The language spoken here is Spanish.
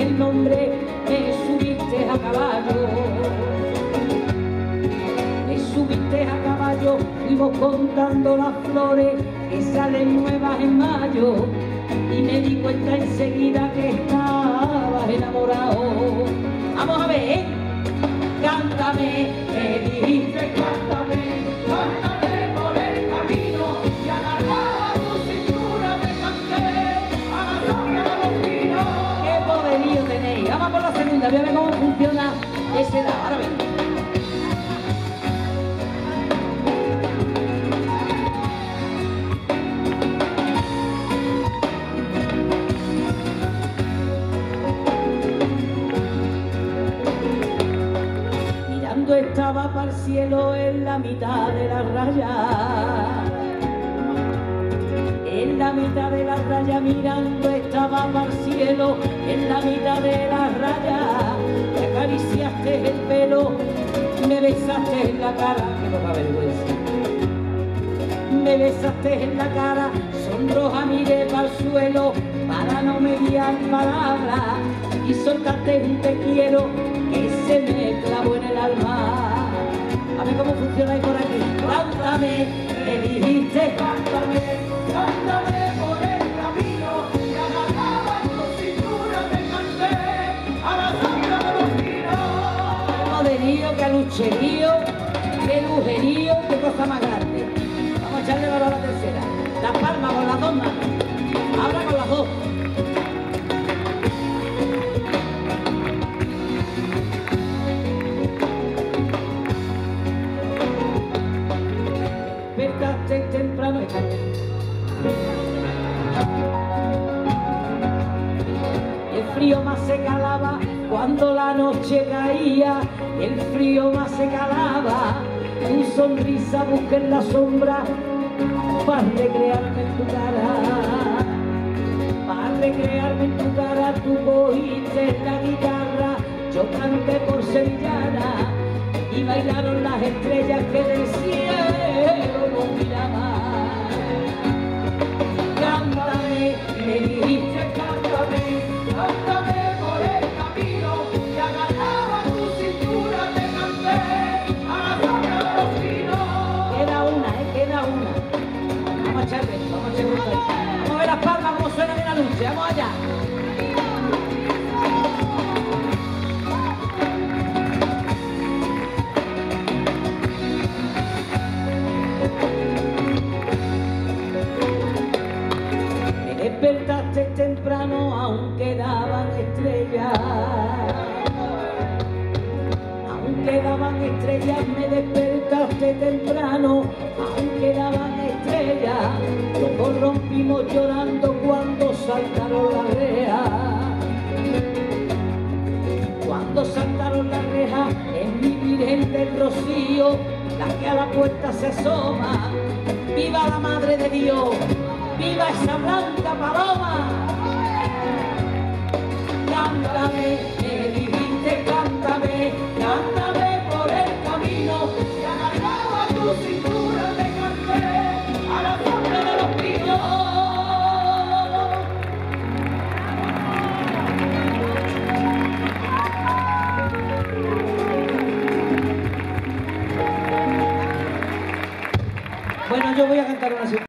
el nombre, me subiste a caballo. Me subiste a caballo, fuimos contando las flores que salen nuevas en mayo y me di cuenta enseguida que estabas enamorado. Vamos a ver, ¿eh? cántame, el cielo en la mitad de la raya. En la mitad de la raya mirando estaba para el cielo, en la mitad de la raya. Me acariciaste el pelo, me besaste en la cara, que poca vergüenza. Me besaste en la cara, sonroja miré para el suelo, para no mediar palabras, y soltaste un te quiero Ahí por aquí. Cántame, me dijiste, cántame, cántame por el camino, y agarraba tu cintura, me canté a la sombra de los pinos. Qué poderío, qué lucherío, qué lujerío, qué cosa más grande. Vamos a echarle valor a la tercera. Las palmas con las dos. Frío más se calaba cuando la noche caía, el frío más se calaba. Tu sonrisa busca en la sombra para recrearme en tu cara. Para recrearme en tu cara, tú cogiste la guitarra, yo canté por sevillana y bailaron las estrellas que del Vamos a ver las palmas cómo suenan en la lucha, vamos allá. Me despertaste temprano, aún quedaban estrellas. Estrellas, me despertaste temprano, aún quedaban estrellas. Los dos rompimos llorando cuando saltaron las rejas. Cuando saltaron las rejas, en mi virgen del rocío, la que a la puerta se asoma. ¡Viva la Madre de Dios! ¡Viva esa blanca paloma! Cántame, Bueno,